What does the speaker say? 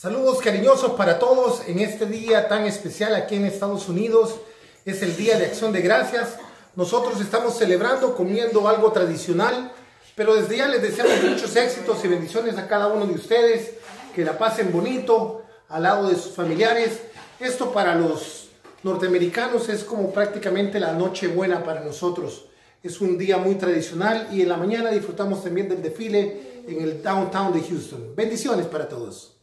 Saludos cariñosos para todos en este día tan especial aquí en Estados Unidos. Es el Día de Acción de Gracias. Nosotros estamos celebrando comiendo algo tradicional, pero desde ya les deseamos muchos éxitos y bendiciones a cada uno de ustedes. Que la pasen bonito al lado de sus familiares. Esto para los norteamericanos es como prácticamente la noche buena para nosotros. Es un día muy tradicional y en la mañana disfrutamos también del desfile en el downtown de Houston. Bendiciones para todos.